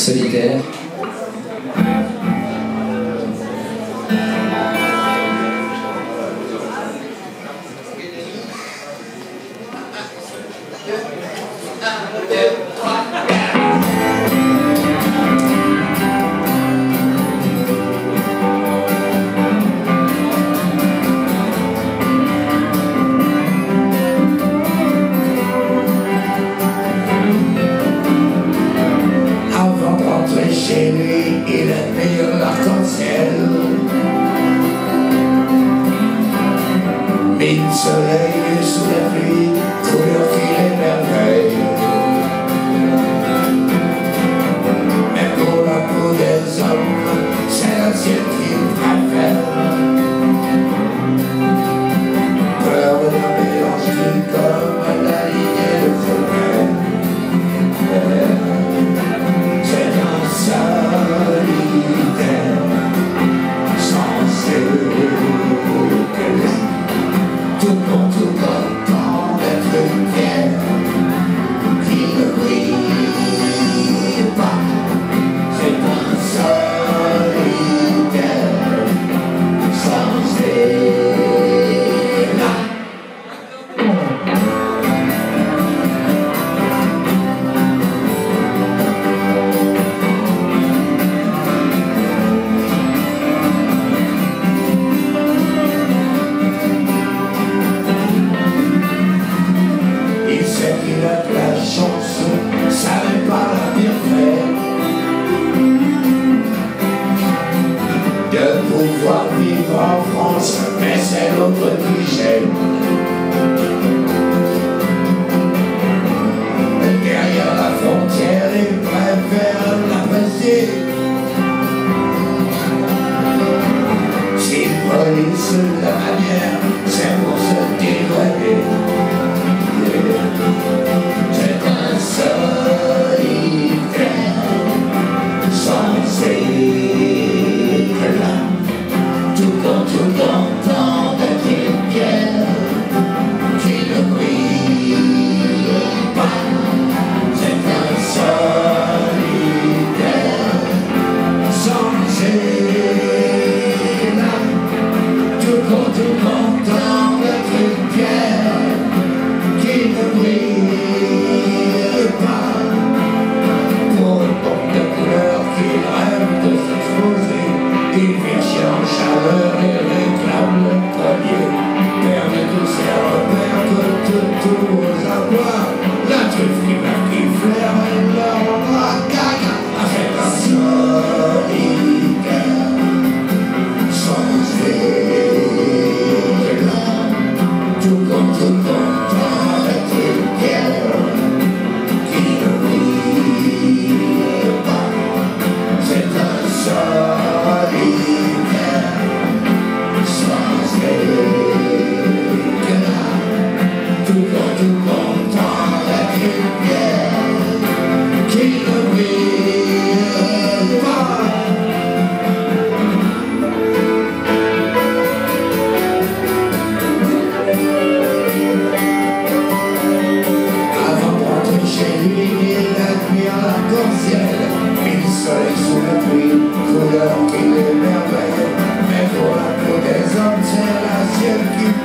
solitaire soleil sur la pluie. pouvoir vivre en France, mais c'est l'autre qui gêne. 음.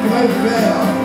I feel.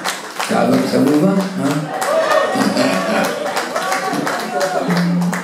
Sahabat bisa berubah. Ha?